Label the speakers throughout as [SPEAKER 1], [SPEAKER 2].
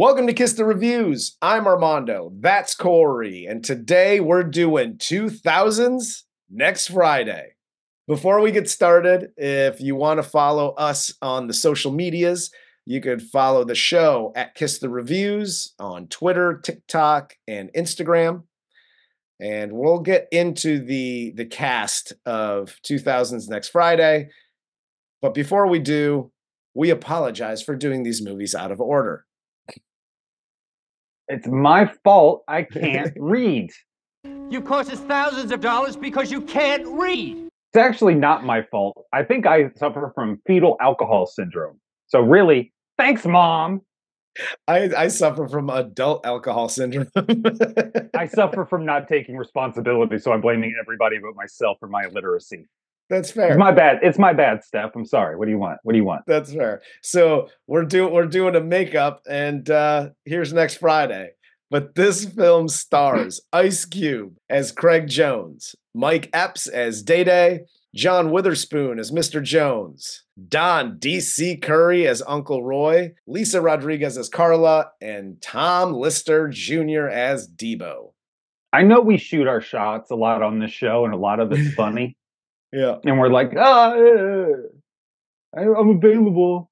[SPEAKER 1] Welcome to Kiss the Reviews. I'm Armando. That's Corey. And today we're doing 2000s next Friday. Before we get started, if you want to follow us on the social medias, you could follow the show at Kiss the Reviews on Twitter, TikTok, and Instagram. And we'll get into the the cast of 2000s next Friday. But before we do, we apologize for doing these movies out of order.
[SPEAKER 2] It's my fault I can't read.
[SPEAKER 3] You cost us thousands of dollars because you can't read.
[SPEAKER 2] It's actually not my fault. I think I suffer from fetal alcohol syndrome. So really, thanks, mom.
[SPEAKER 1] I, I suffer from adult alcohol syndrome.
[SPEAKER 2] I suffer from not taking responsibility, so I'm blaming everybody but myself for my illiteracy.
[SPEAKER 1] That's fair.
[SPEAKER 2] It's my bad. It's my bad, Steph. I'm sorry. What do you want? What do you want?
[SPEAKER 1] That's fair. So we're doing we're doing a makeup, and uh here's next Friday. But this film stars Ice Cube as Craig Jones, Mike Epps as Day Day, John Witherspoon as Mr. Jones, Don DC Curry as Uncle Roy, Lisa Rodriguez as Karla, and Tom Lister Jr. as Deebo.
[SPEAKER 2] I know we shoot our shots a lot on this show, and a lot of it's funny.
[SPEAKER 1] Yeah.
[SPEAKER 2] and we're like, ah, I, I'm available.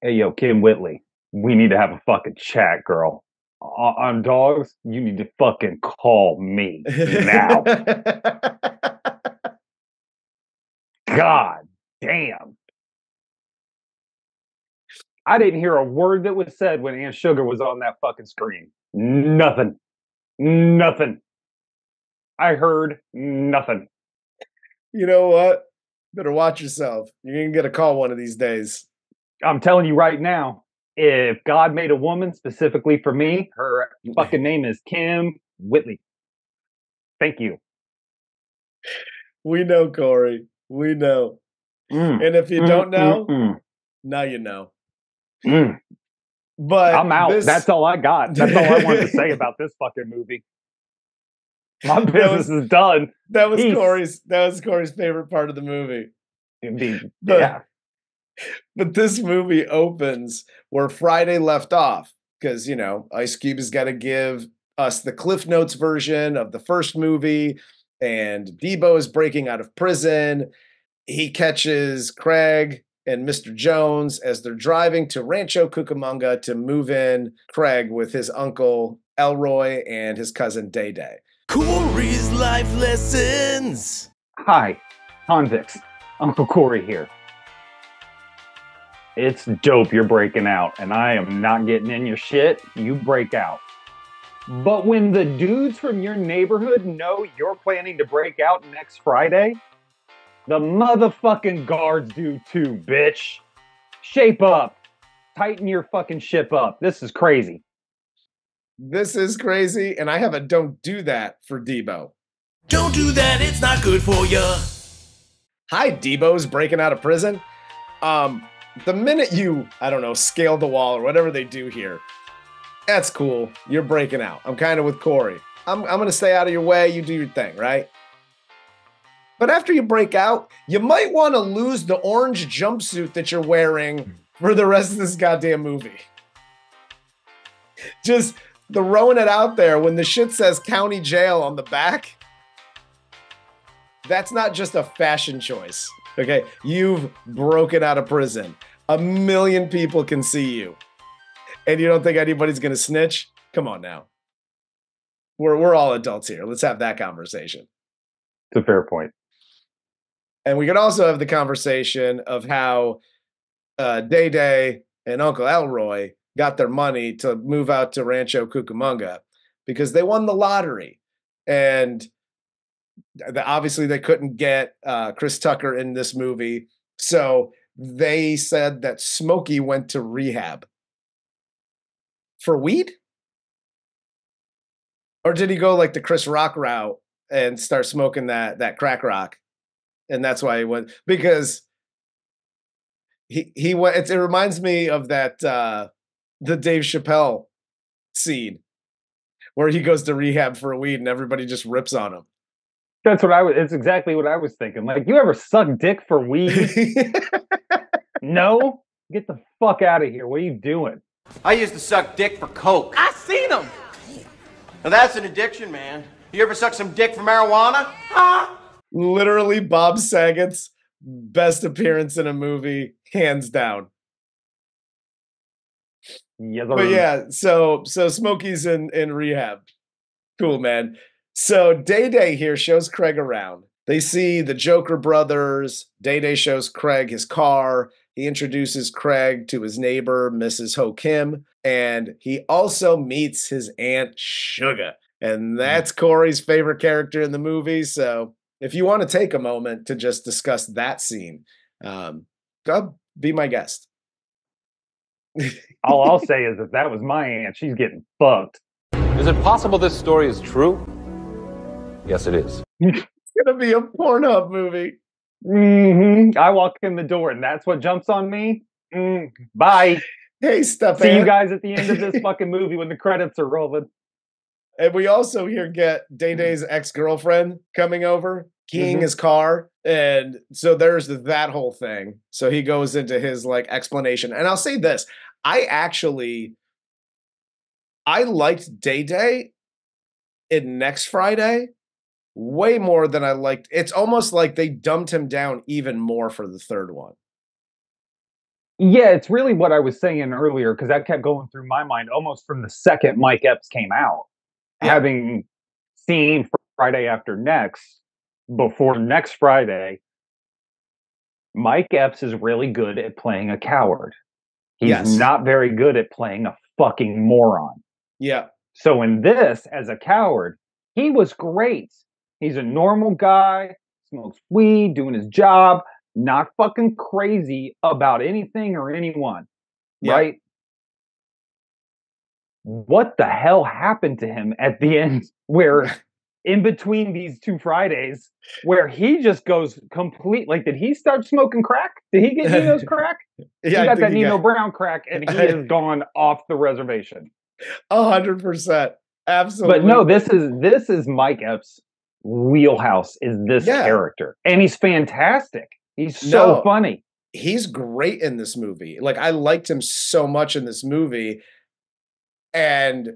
[SPEAKER 2] Hey, yo, Kym Whitley, we need to have a fucking chat, girl. On, on dogs, you need to fucking call me now. God damn. I didn't hear a word that was said when Aunt Sugar was on that fucking screen. Nothing. Nothing. I heard nothing.
[SPEAKER 1] you know what? Better watch yourself. You're gonna get a call one of these days.
[SPEAKER 2] I'm telling you right now, if God made a woman specifically for me, her fucking name is Kym Whitley. Thank you.
[SPEAKER 1] We know, Corey. We know.
[SPEAKER 2] Mm,
[SPEAKER 1] And if you
[SPEAKER 2] mm,
[SPEAKER 1] don't know,
[SPEAKER 2] mm, mm,
[SPEAKER 1] now you know.
[SPEAKER 2] mm.
[SPEAKER 1] But
[SPEAKER 2] I'm out.
[SPEAKER 1] this-
[SPEAKER 2] That's all I got. That's all I wanted to say about this fucking movie. My business
[SPEAKER 1] was-
[SPEAKER 2] is done.
[SPEAKER 1] that was
[SPEAKER 2] Peace.
[SPEAKER 1] Corey's that was Corey's favorite part of the movie.
[SPEAKER 2] Indeed.
[SPEAKER 1] But-
[SPEAKER 2] Yeah.
[SPEAKER 1] But this movie opens where Friday left off because you know Ice Cube has got to give us the Cliff Notes version of the first movie, and Deebo is breaking out of prison. He catches Craig and Mr. Jones as they're driving to Rancho Cucamonga to move in Craig with his uncle Elroy and his cousin Day Day.
[SPEAKER 4] Corey's life lessons.
[SPEAKER 2] Hi, convicts. Uncle Corey here. It's dope you're breaking out, and I am not getting in your shit. You break out. But when the dudes from your neighborhood know you're planning to break out next Friday, the motherfucking guards do too, bitch. Shape up. Tighten your fucking ship up. This is crazy.
[SPEAKER 1] This is crazy, and I have a don't do that for Deebo.
[SPEAKER 4] Don't do that, it's not good for you.
[SPEAKER 1] Hi, Deebo's breaking out of prison. Um, the minute you, I don't know, scale the wall or whatever they do here, that's cool. You're breaking out. I'm kind of with Corey. I'm, I'm going to stay out of your way. You do your thing, right? But after you break out, you might want to lose the orange jumpsuit that you're wearing for the rest of this goddamn movie. Just throwing it out there when the shit says county jail on the back that's not just a fashion choice. Okay. You've broken out of prison. A million people can see you. And you don't think anybody's going to snitch? Come on now. We're, we're all adults here. Let's have that conversation.
[SPEAKER 2] It's a fair point.
[SPEAKER 1] And we could also have the conversation of how uh, Day Day and Uncle Elroy got their money to move out to Rancho Cucamonga because they won the lottery. And obviously, they couldn't get uh, Chris Tucker in this movie. So they said that Smokey went to rehab for weed? Or did he go like the Chris Rock route and start smoking that that crack rock? And that's why he went because he he went it reminds me of that uh the Dave Chappelle scene where he goes to rehab for a weed and everybody just rips on him.
[SPEAKER 2] That's what I was. It's exactly what I was thinking. Like, you ever suck dick for weed? no. Get the fuck out of here. What are you doing?
[SPEAKER 3] I used to suck dick for coke.
[SPEAKER 4] I seen him.
[SPEAKER 3] Now that's an addiction, man. You ever suck some dick for marijuana? Huh?
[SPEAKER 1] Literally, Bob Saget's best appearance in a movie, hands down.
[SPEAKER 2] Yeah,
[SPEAKER 1] But yeah, so so Smokey's in in rehab. Cool, man. So Day Day here shows Craig around. They see the Joker brothers. Day Day shows Craig his car. He introduces Craig to his neighbor, Mrs. Ho Kim, and he also meets his aunt Sugar. And that's Corey's favorite character in the movie. So if you want to take a moment to just discuss that scene, um, go be my guest.
[SPEAKER 2] All I'll say is that that was my aunt. She's getting fucked.
[SPEAKER 5] Is it possible this story is true? Yes, it is.
[SPEAKER 1] It's gonna be a Pornhub movie.
[SPEAKER 2] hmm I walk in the door and that's what jumps on me. Mm, bye.
[SPEAKER 1] Hey, Stefan.
[SPEAKER 2] See you guys at the end of this fucking movie when the credits are rolling.
[SPEAKER 1] And we also here get Day Day's ex girlfriend coming over, keying
[SPEAKER 2] Mhm.
[SPEAKER 1] his car. And so there's that whole thing. So he goes into his like explanation. And I'll say this I actually, I liked Day Day in Next Friday way more than I liked. It's almost like they dumped him down even more for the third one.
[SPEAKER 2] Yeah, it's really what I was saying earlier because that kept going through my mind almost from the second Mike Epps came out.
[SPEAKER 1] Yeah.
[SPEAKER 2] Having seen Friday After Next before next Friday, Mike Epps is really good at playing a coward. He's
[SPEAKER 1] Yes.
[SPEAKER 2] not very good at playing a fucking moron.
[SPEAKER 1] Yeah.
[SPEAKER 2] So in this, as a coward, he was great. He's a normal guy, smokes weed, doing his job, not fucking crazy about anything or anyone.
[SPEAKER 1] Yeah.
[SPEAKER 2] Right? What the hell happened to him at the end where in between these two Fridays where he just goes complete like did he start smoking crack? Did he get Nino's crack?
[SPEAKER 1] Yeah.
[SPEAKER 2] he got that Nino
[SPEAKER 1] got-
[SPEAKER 2] Brown crack and he has gone off the reservation.
[SPEAKER 1] A hundred percent. Absolutely.
[SPEAKER 2] But no, this is this is Mike Epps' wheelhouse. Is this
[SPEAKER 1] Yeah.
[SPEAKER 2] character, and he's fantastic. He's so
[SPEAKER 1] No.
[SPEAKER 2] funny.
[SPEAKER 1] he's great in this movie. Like I liked him so much in this movie. And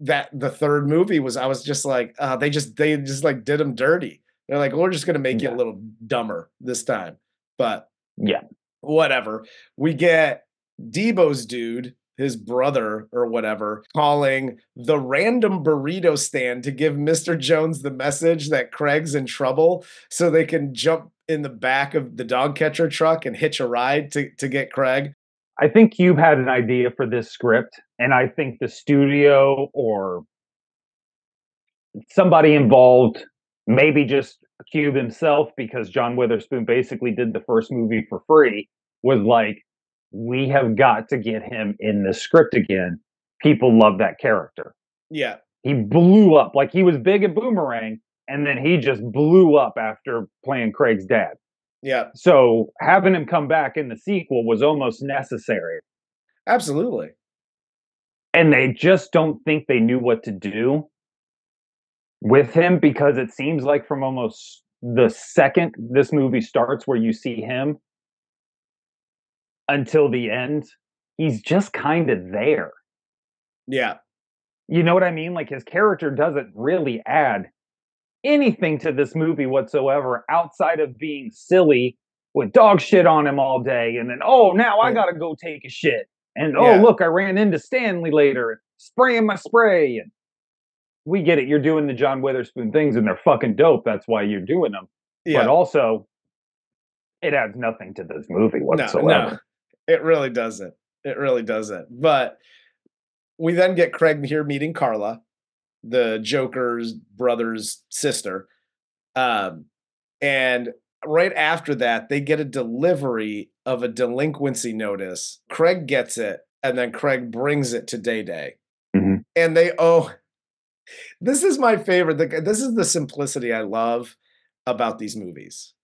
[SPEAKER 1] that the third movie was I was just like, uh, they just they just like did him dirty. They're like, we're just gonna make you a little dumber this time. But
[SPEAKER 2] Yeah,
[SPEAKER 1] whatever. We get Deebo's dude, his brother or whatever, calling the random burrito stand to give Mr. Jones the message that Craig's in trouble so they can jump in the back of the dog catcher truck and hitch a ride to, to get Craig.
[SPEAKER 2] I think Cube had an idea for this script, and I think the studio or somebody involved, maybe just Cube himself, because John Witherspoon basically did the first movie for free, was like, we have got to get him in the script again. People love that character.
[SPEAKER 1] Yeah.
[SPEAKER 2] he blew up like he was big at boomerang and then he just blew up after playing craig's dad
[SPEAKER 1] Yeah.
[SPEAKER 2] so having him come back in the sequel was almost necessary
[SPEAKER 1] Absolutely.
[SPEAKER 2] and they just don't think they knew what to do with him because it seems like from almost the second this movie starts where you see him until the end he's just kind of there
[SPEAKER 1] Yeah.
[SPEAKER 2] You know what I mean? Like his character doesn't really add anything to this movie whatsoever outside of being silly with dog shit on him all day and then oh now I gotta go take a shit. And oh
[SPEAKER 1] Yeah.
[SPEAKER 2] look, I ran into Stanley later, spraying my spray and we get it. You're doing the John Witherspoon things and they're fucking dope. That's why you're doing them.
[SPEAKER 1] Yeah.
[SPEAKER 2] But also, it adds nothing to this movie
[SPEAKER 1] no,
[SPEAKER 2] whatsoever.
[SPEAKER 1] no. It really doesn't. It really doesn't. But we then get Craig here meeting Karla, the Joker's brother's sister. Um, and right after that, they get a delivery of a delinquency notice. Craig gets it, and then Craig brings it to Day Day.
[SPEAKER 2] Mhm.
[SPEAKER 1] And they oh, this is my favorite. This is the simplicity I love about these movies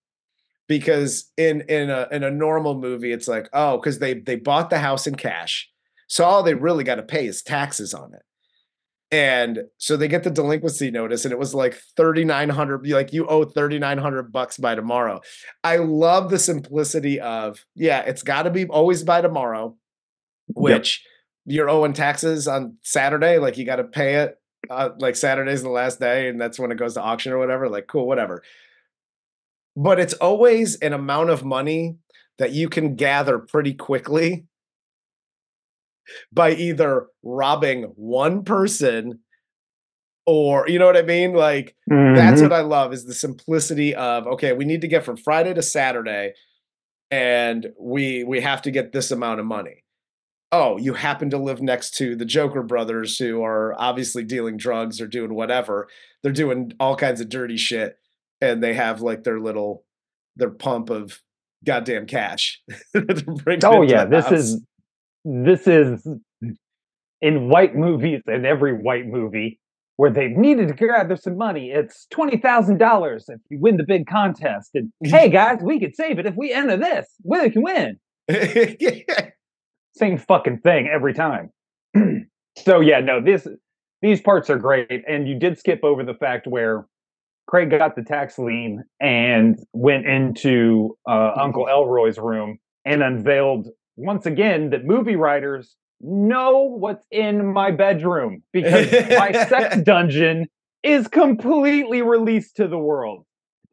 [SPEAKER 1] because in in a in a normal movie it's like oh because they they bought the house in cash so all they really got to pay is taxes on it And so they get the delinquency notice, and it was like 3,900, like you owe 3,900 bucks by tomorrow. I love the simplicity of, yeah, it's got to be always by tomorrow, which you're owing taxes on Saturday. Like you got to pay it. Uh, like Saturday's the last day, and that's when it goes to auction or whatever. Like, cool, whatever. But it's always an amount of money that you can gather pretty quickly by either robbing one person or you know what I mean? Like that's
[SPEAKER 2] Mhm.
[SPEAKER 1] what I love is the simplicity of okay, we need to get from Friday to Saturday and we we have to get this amount of money. Oh, you happen to live next to the Joker brothers who are obviously dealing drugs or doing whatever. They're doing all kinds of dirty shit and they have like their little their pump of goddamn cash.
[SPEAKER 2] Oh yeah, this
[SPEAKER 1] house.
[SPEAKER 2] is this is in white movies and every white movie where they've needed to gather some money. It's twenty thousand dollars if you win the big contest. And hey guys, we could save it if we enter this. We can win. Same fucking thing every time. so yeah, no, this these parts are great. And you did skip over the fact where Craig got the tax lien and went into uh, Uncle Elroy's room and unveiled once again that movie writers know what's in my bedroom because my sex dungeon is completely released to the world.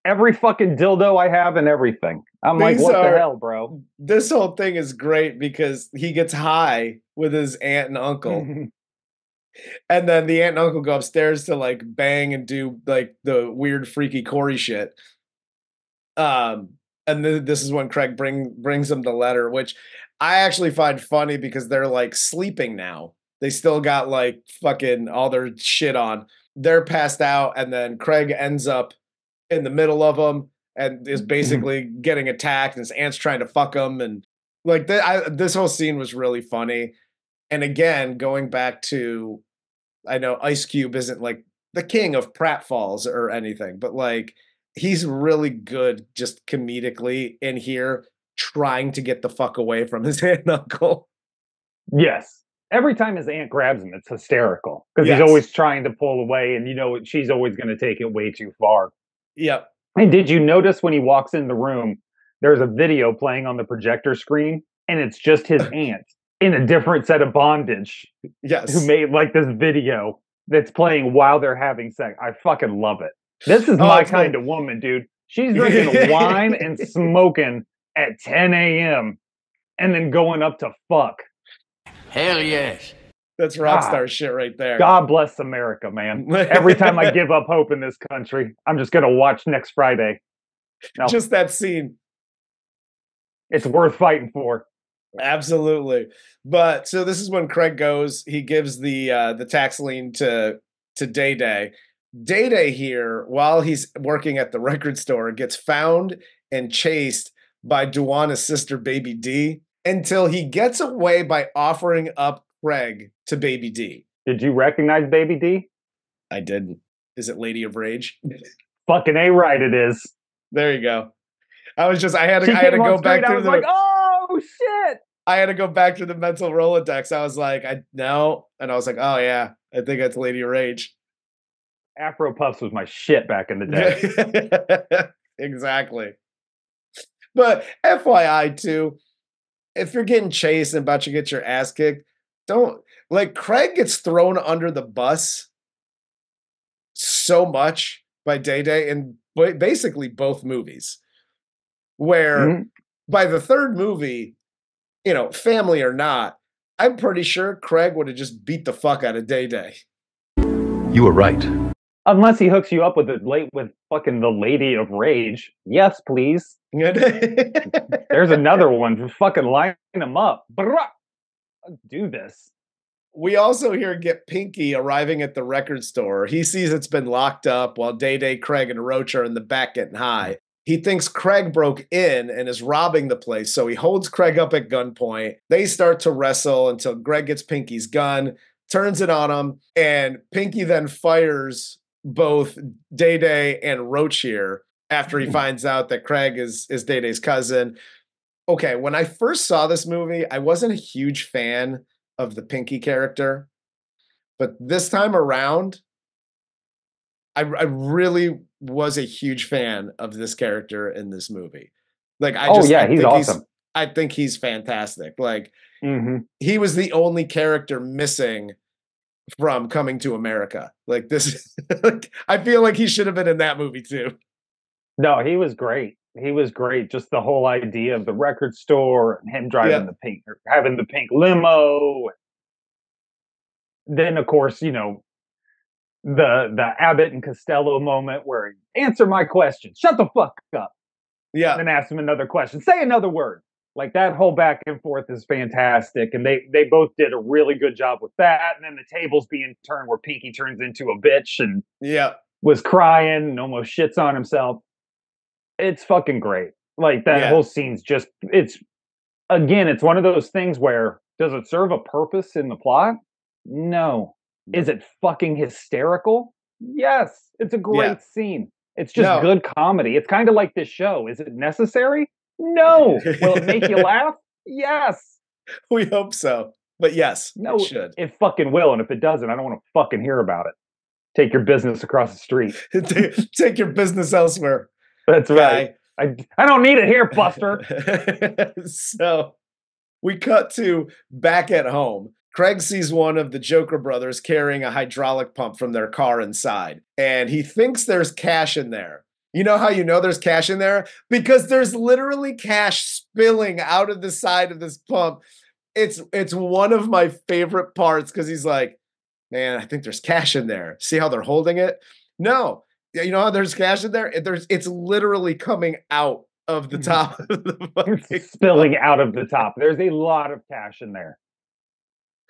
[SPEAKER 2] Every fucking dildo I have and everything. I'm like, what
[SPEAKER 1] are-
[SPEAKER 2] the hell, bro?
[SPEAKER 1] this whole thing is great because he gets high with his aunt and uncle. and then the aunt and uncle go upstairs to like bang and do like the weird freaky Corey shit. Um, and th- this is when Craig bring brings them the letter, which I actually find funny because they're like sleeping now. They still got like fucking all their shit on. They're passed out, and then Craig ends up in the middle of them and is mm-hmm. basically getting attacked, and his aunt's trying to fuck him, and like th- I, this whole scene was really funny. And again, going back to, I know Ice Cube isn't like the king of pratfalls or anything, but like he's really good just comedically in here trying to get the fuck away from his aunt and uncle.
[SPEAKER 2] Yes. Every time his aunt grabs him, it's hysterical because
[SPEAKER 1] Yes.
[SPEAKER 2] he's always trying to pull away, and you know she's always going to take it way too far.
[SPEAKER 1] Yep.
[SPEAKER 2] And did you notice when he walks in the room, there's a video playing on the projector screen, and it's just his aunt in a different set of bondage
[SPEAKER 1] Yes.
[SPEAKER 2] who made like this video that's playing while they're having sex. I fucking love it. This is
[SPEAKER 1] Oh,
[SPEAKER 2] my kind
[SPEAKER 1] like-
[SPEAKER 2] of woman, dude. She's drinking wine and smoking at 10 a.m. and then going up to fuck.
[SPEAKER 3] Hell yes.
[SPEAKER 1] That's rock
[SPEAKER 2] God.
[SPEAKER 1] star shit right there.
[SPEAKER 2] God bless America, man. Every time I give up hope in this country, I'm just gonna watch next Friday. No,
[SPEAKER 1] Just that scene.
[SPEAKER 2] it's worth fighting for.
[SPEAKER 1] Absolutely. But so this is when Craig goes, he gives the uh the tax lien to to Day Day. Day Day here, while he's working at the record store, gets found and chased by D'Wana's sister Baby D until he gets away by offering up Craig to Baby D.
[SPEAKER 2] Did you recognize Baby D?
[SPEAKER 1] I didn't. Is it Lady of Rage?
[SPEAKER 2] Fucking a right, it is.
[SPEAKER 1] There you go. I was just I had to I had to go back
[SPEAKER 2] I was
[SPEAKER 1] the
[SPEAKER 2] like, oh shit!
[SPEAKER 1] I had to go back to the mental Rolodex. I was like, I no, and I was like, oh yeah, I think that's Lady of Rage.
[SPEAKER 2] Afro Puffs was my shit back in the day.
[SPEAKER 1] exactly. But FYI too, if you're getting chased and about to get your ass kicked, don't like Craig gets thrown under the bus so much by Day Day in basically both movies, where
[SPEAKER 2] Mhm.
[SPEAKER 1] by the third movie, you know, family or not, I'm pretty sure Craig would have just beat the fuck out of Day Day.
[SPEAKER 5] You were right.
[SPEAKER 2] Unless he hooks you up with the late with fucking the Lady of Rage. Yes, please. There's another one. Fucking line them up. Do this.
[SPEAKER 1] we also hear get Pinky arriving at the record store. He sees it's been locked up while Day Day, Craig, and Roach are in the back getting high. He thinks Craig broke in and is robbing the place, so he holds Craig up at gunpoint. They start to wrestle until Greg gets Pinky's gun, turns it on him, and Pinky then fires both Day Day and Roach here after he finds out that Craig is is Day Day's cousin. Okay, when I first saw this movie, I wasn't a huge fan of the Pinky character. But this time around, I, I really was a huge fan of this character in this movie. Like, I
[SPEAKER 2] oh
[SPEAKER 1] just,
[SPEAKER 2] yeah,
[SPEAKER 1] I
[SPEAKER 2] he's
[SPEAKER 1] think
[SPEAKER 2] awesome.
[SPEAKER 1] I think he's fantastic. Like,
[SPEAKER 2] hmm
[SPEAKER 1] he was the only character missing from Coming to America. Like this, like, I feel like he should have been in that movie too.
[SPEAKER 2] No, he was great. He was great. Just the whole idea of the record store and him driving
[SPEAKER 1] Yeah.
[SPEAKER 2] the pink, or having the pink limo. Then, of course, you know the the Abbott and Costello moment where he answer my question, shut the fuck up,
[SPEAKER 1] Yeah,
[SPEAKER 2] and ask him another question, say another word. Like that whole back and forth is fantastic, and they they both did a really good job with that. And then the tables being turned where Pinky turns into a bitch and
[SPEAKER 1] yeah,
[SPEAKER 2] was crying and almost shits on himself. It's fucking great. Like that
[SPEAKER 1] Yeah.
[SPEAKER 2] whole scene's just it's again, it's one of those things where does it serve a purpose in the plot? No. Is it fucking hysterical? Yes. It's a great
[SPEAKER 1] Yeah.
[SPEAKER 2] scene. It's just
[SPEAKER 1] No.
[SPEAKER 2] good comedy. It's kind of like this show. Is it necessary? No. Will it make you laugh? Yes.
[SPEAKER 1] we hope so. But yes,
[SPEAKER 2] No,
[SPEAKER 1] it should.
[SPEAKER 2] It fucking will. And if it doesn't, I don't want to fucking hear about it. Take your business across the street.
[SPEAKER 1] take, your business elsewhere.
[SPEAKER 2] That's right.
[SPEAKER 1] guy.
[SPEAKER 2] I, I don't need it here, Buster.
[SPEAKER 1] so we cut to back at home. Craig sees one of the Joker brothers carrying a hydraulic pump from their car inside, and he thinks there's cash in there. You know how you know there's cash in there? Because there's literally cash spilling out of the side of this pump. It's it's one of my favorite parts because he's like, man, I think there's cash in there. See how they're holding it? No, Yeah, you know how there's cash in there? There's it's literally coming out of the
[SPEAKER 2] Mhm.
[SPEAKER 1] top of the
[SPEAKER 2] spilling out of the top. There's a lot of cash in there.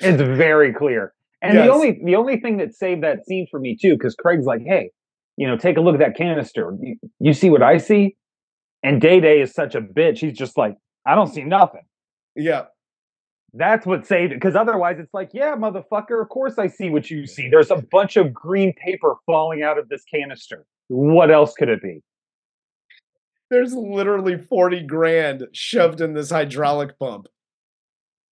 [SPEAKER 2] It's very clear. And
[SPEAKER 1] Yes.
[SPEAKER 2] the only the only thing that saved that scene for me too, because Craig's like, hey, you know, take a look at that canister. You, you see what I see? And Day Day is such a bitch. He's just like, I don't see nothing.
[SPEAKER 1] Yeah.
[SPEAKER 2] That's what saved it. Because otherwise, it's like, yeah, motherfucker, of course I see what you see. There's a bunch of green paper falling out of this canister. What else could it be?
[SPEAKER 1] There's literally 40 grand shoved in this hydraulic pump.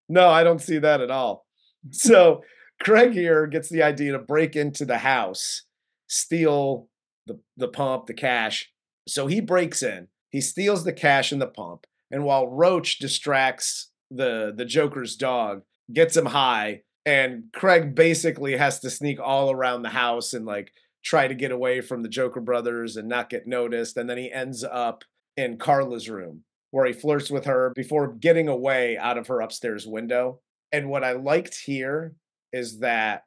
[SPEAKER 1] No, I don't see that at all. So Craig here gets the idea to break into the house, steal the, the pump, the cash. So he breaks in, he steals the cash in the pump, and while Roach distracts the the Joker's dog, gets him high, and Craig basically has to sneak all around the house and like try to get away from the Joker brothers and not get noticed. And then he ends up in Karla's room where he flirts with her before getting away out of her upstairs window. And what I liked here is that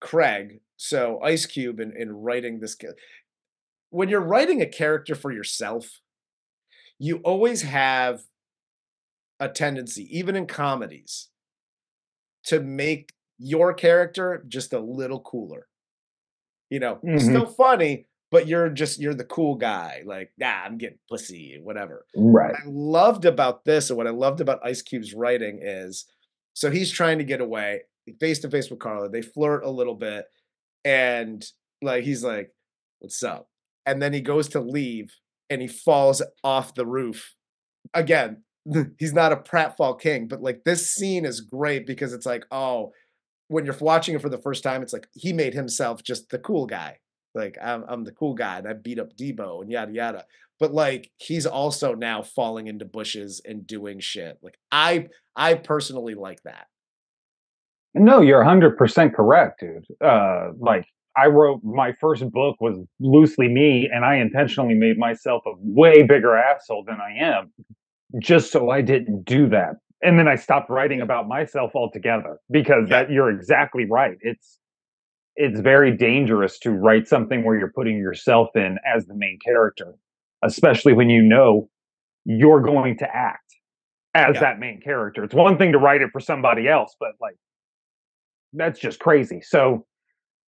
[SPEAKER 1] Craig, so Ice Cube in, in writing this, when you're writing a character for yourself, you always have a tendency, even in comedies, to make your character just a little cooler. You know,
[SPEAKER 2] Mhm.
[SPEAKER 1] still funny, but you're just you're the cool guy. Like, nah, I'm getting pussy, whatever.
[SPEAKER 2] Right.
[SPEAKER 1] What I loved about this, and what I loved about Ice Cube's writing is, so he's trying to get away face to face with Karla. They flirt a little bit, and like he's like, "What's up?" And then he goes to leave, and he falls off the roof. Again, he's not a pratfall king, but like this scene is great because it's like, oh, when you're watching it for the first time, it's like he made himself just the cool guy. Like I'm, I'm the cool guy, and I beat up Deebo and yada yada but like he's also now falling into bushes and doing shit. Like I I personally like that.
[SPEAKER 2] No, you're 100% correct, dude. Uh, like, I wrote my first book was loosely me, and I intentionally made myself a way bigger asshole than I am just so I didn't do that. And then I stopped writing about myself altogether because that you're exactly right. It's it's very dangerous to write something where you're putting yourself in as the main character, especially when you know you're going to act as
[SPEAKER 1] Yeah.
[SPEAKER 2] that main character. It's one thing to write it for somebody else, but like that's just crazy. So,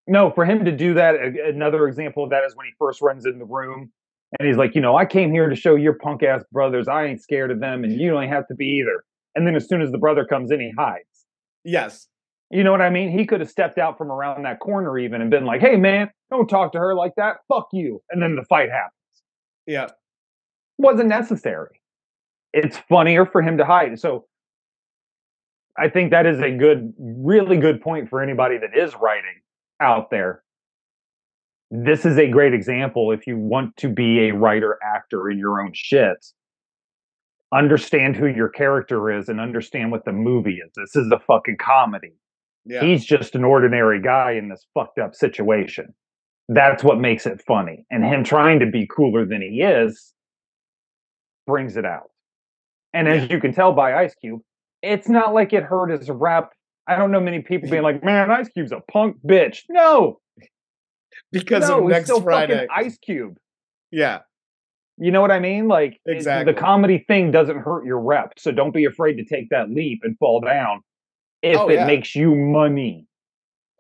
[SPEAKER 2] no, for him to do that, a- another example of that is when he first runs in the room and he's like, you know, I came here to show your punk ass brothers I ain't scared of them and you don't have to be either. And then as soon as the brother comes in, he hides.
[SPEAKER 1] Yes.
[SPEAKER 2] You know what I mean? He could have stepped out from around that corner even and been like, hey, man, don't talk to her like that. Fuck you. And then the fight happens.
[SPEAKER 1] Yeah.
[SPEAKER 2] Wasn't necessary. It's funnier for him to hide. So I think that is a good, really good point for anybody that is writing out there. This is a great example if you want to be a writer actor in your own shit. Understand who your character is and understand what the movie is. This is a fucking comedy.
[SPEAKER 1] Yeah.
[SPEAKER 2] He's just an ordinary guy in this fucked up situation. That's what makes it funny. And him trying to be cooler than he is brings it out. And as you can tell by Ice Cube, it's not like it hurt his rep. I don't know many people being like, "Man, Ice Cube's a punk bitch." No,
[SPEAKER 1] because
[SPEAKER 2] no,
[SPEAKER 1] of next
[SPEAKER 2] still
[SPEAKER 1] Friday.
[SPEAKER 2] Ice Cube.
[SPEAKER 1] Yeah.
[SPEAKER 2] You know what I mean? Like it-
[SPEAKER 1] Exactly.
[SPEAKER 2] the comedy thing doesn't hurt your rep, so don't be afraid to take that leap and fall down if
[SPEAKER 1] Oh,
[SPEAKER 2] it
[SPEAKER 1] yeah.
[SPEAKER 2] makes you money.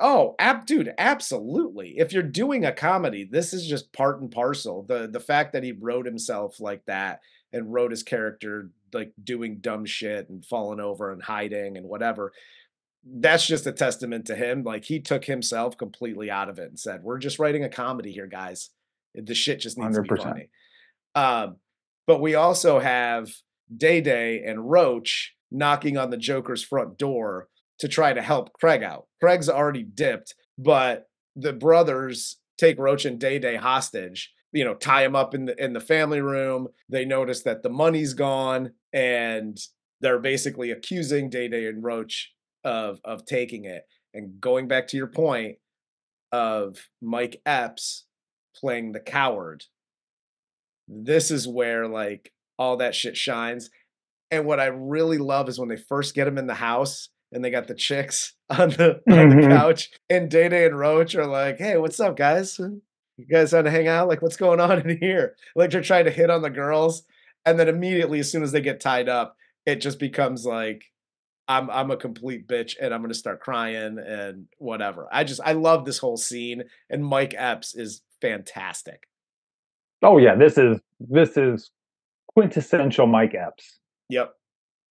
[SPEAKER 1] Oh, ab- dude, absolutely. If you're doing a comedy, this is just part and parcel. The the fact that he wrote himself like that and wrote his character like doing dumb shit and falling over and hiding and whatever. That's just a testament to him. Like he took himself completely out of it and said, "We're just writing a comedy here, guys. The shit just needs to be funny." Um, but we also have Day Day and Roach knocking on the Joker's front door to try to help Craig out. Craig's already dipped, but the brothers take Roach and Day Day hostage. You know, tie him up in the in the family room. They notice that the money's gone, and they're basically accusing Day Day and Roach of of taking it. And going back to your point of Mike Epps playing the coward, this is where like all that shit shines. And what I really love is when they first get him in the house and they got the chicks on the on the
[SPEAKER 2] Mhm.
[SPEAKER 1] couch, and Day Day and Roach are like, "Hey, what's up, guys? You guys want to hang out? Like, what's going on in here?" Like they're trying to hit on the girls, and then immediately, as soon as they get tied up, it just becomes like, "I'm I'm a complete bitch, and I'm gonna start crying and whatever." I just I love this whole scene, and Mike Epps is fantastic.
[SPEAKER 2] Oh yeah, this is this is quintessential Mike Epps.
[SPEAKER 1] Yep.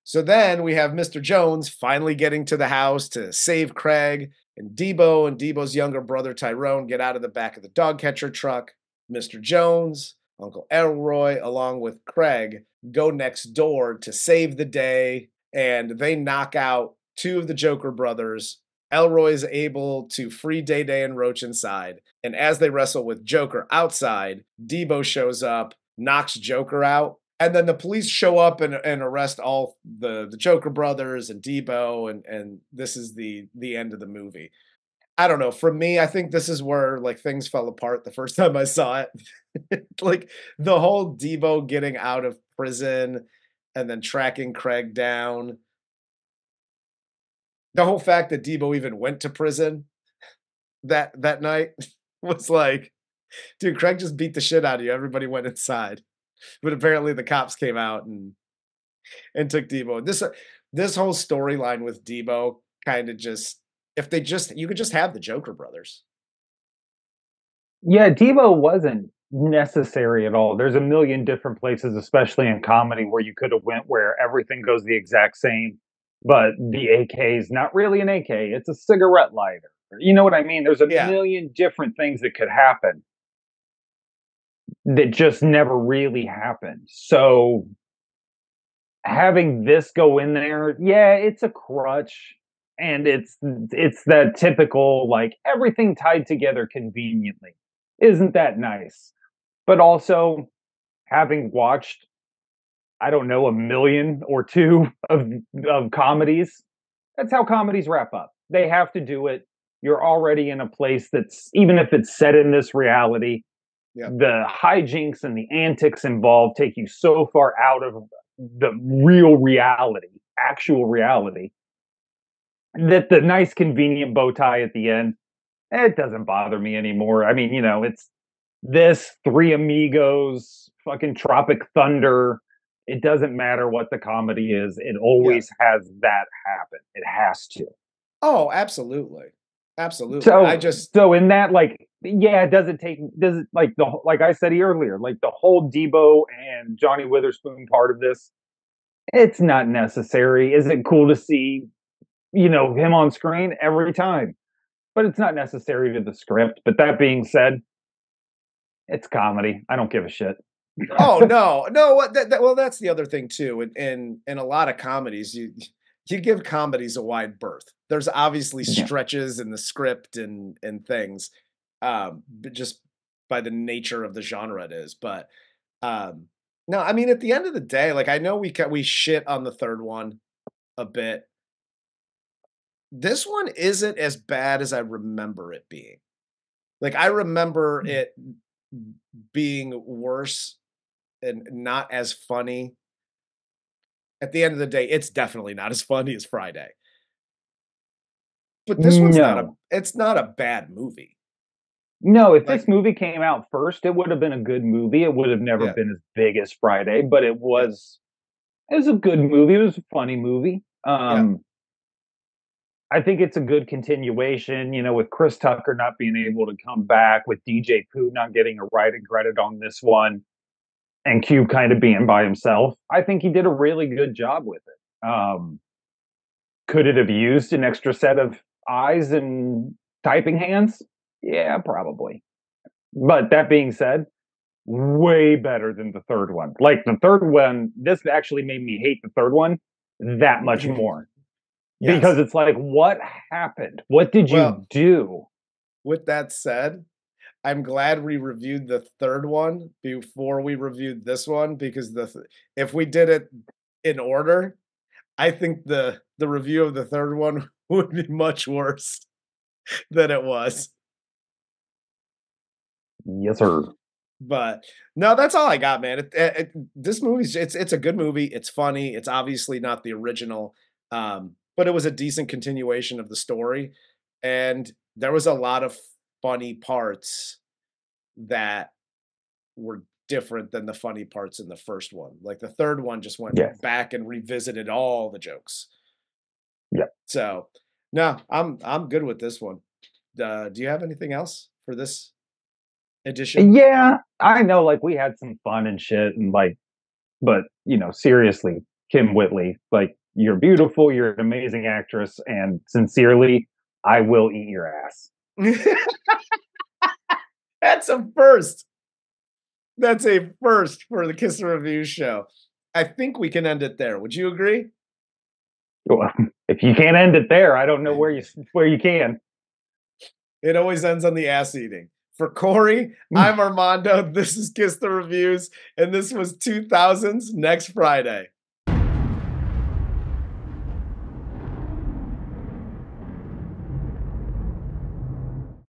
[SPEAKER 1] So then we have Mr. Jones finally getting to the house to save Craig, and Deebo and Deebo's younger brother Tyrone get out of the back of the dog catcher truck. Mr. Jones, Uncle Elroy, along with Craig, go next door to save the day, and they knock out two of the Joker brothers. Elroy is able to free Day Day and Roach inside, and as they wrestle with Joker outside, Debo shows up, knocks Joker out, and then the police show up and, and arrest all the the Joker brothers and Deebo, and and this is the the end of the movie. I don't know. For me, I think this is where like things fell apart the first time I saw it. like the whole Deebo getting out of prison and then tracking Craig down. The whole fact that Deebo even went to prison that that night was like, dude, Craig just beat the shit out of you. Everybody went inside but apparently the cops came out and and took Deebo. This uh, this whole storyline with Deebo kind of just if they just you could just have the Joker brothers.
[SPEAKER 2] Yeah, Deebo wasn't necessary at all. There's a million different places, especially in comedy, where you could have went where everything goes the exact same, but the AK is not really an AK; it's a cigarette lighter. You know what I mean? There's a
[SPEAKER 1] Yeah.
[SPEAKER 2] million different things that could happen that just never really happened. So having this go in there, yeah, it's a crutch. And it's it's that typical like everything tied together conveniently. Isn't that nice? But also having watched I don't know a million or two of of comedies, that's how comedies wrap up. They have to do it. You're already in a place that's even if it's set in this reality,
[SPEAKER 1] Yeah.
[SPEAKER 2] the hijinks and the antics involved take you so far out of the real reality, actual reality, that the nice convenient bow tie at the end, it doesn't bother me anymore. I mean, you know, it's this Three Amigos, fucking Tropic Thunder. It doesn't matter what the comedy is. It always has that happen. It has to.
[SPEAKER 1] Oh, absolutely. Absolutely.
[SPEAKER 2] So
[SPEAKER 1] I just
[SPEAKER 2] so in that like yeah, does it take does it like the like I said earlier, like the whole Deebo and Johnny Witherspoon part of this, it's not necessary. Is it cool to see, you know, him on screen every time? But it's not necessary to the script. But that being said, it's comedy. I don't give a shit.
[SPEAKER 1] oh no no what that, that, well that's the other thing too in, in in a lot of comedies you you give comedies a wide berth. There's obviously stretches in the script and and things, um, but just by the nature of the genre it is. But um, no, I mean at the end of the day, like I know we ca- we shit on the third one a bit. This one isn't as bad as I remember it being. Like I remember
[SPEAKER 2] Hmm.
[SPEAKER 1] it being worse and not as funny. At the end of the day, it's definitely not as funny as Friday. But this one's not a it's not a bad movie.
[SPEAKER 2] No, if
[SPEAKER 1] Like-
[SPEAKER 2] this movie came out first, it would have been a good movie. It would have never
[SPEAKER 1] Yeah.
[SPEAKER 2] been as big as Friday, but it was it was a good movie. It was a funny movie. Um I think it's a good continuation, you know, with Chris Tucker not being able to come back, with DJ Pooh not getting a writing credit on this one, and Cube kind of being by himself. I think he did a really good job with it. Um, could it have used an extra set of eyes and typing hands? Yeah, probably. But that being said, way better than the third one. Like the third one, this actually made me hate the third one that much more
[SPEAKER 1] Yes.
[SPEAKER 2] because it's like, what happened? What did you
[SPEAKER 1] Well-
[SPEAKER 2] do?
[SPEAKER 1] with that said, I'm glad we reviewed the third one before we reviewed this one because the th- if we did it in order, I think the the review of the third one would be much worse than it was.
[SPEAKER 2] Yes, sir.
[SPEAKER 1] But no, that's all I got, man. It, it, it- this movie's it's it's a good movie. It's funny. It's obviously not the original, um, but it was a decent continuation of the story, and there was a lot of funny parts that were different than the funny parts in the first one. Like the third one just went
[SPEAKER 2] Yes.
[SPEAKER 1] back and revisited all the jokes.
[SPEAKER 2] Yep.
[SPEAKER 1] So no, I'm I'm good with this one. Uh, do you have anything else for this edition?
[SPEAKER 2] Yeah, I know. Like we had some fun and shit, and like, but you know, seriously, Kym Whitley, like you're beautiful, you're an amazing actress, and sincerely, I will eat your ass.
[SPEAKER 1] That's a first. That's a first for the Kiss and Review show. I think we can end it there. Would you agree?
[SPEAKER 2] Well, If you can't end it there, I don't know where you where you can.
[SPEAKER 1] It always ends on the ass eating. For Corey, mm. I'm Armando. This is Kiss the Reviews, and this was 2000s next Friday.